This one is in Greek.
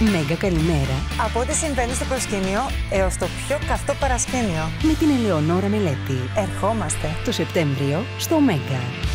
Μέγα καλημέρα. Από ό,τι συμβαίνει στο προσκήνιο έως το πιο καυτό παρασκήνιο. Με την Ελεονόρα Μελέτη. Ερχόμαστε. Το Σεπτέμβριο στο Μέγα.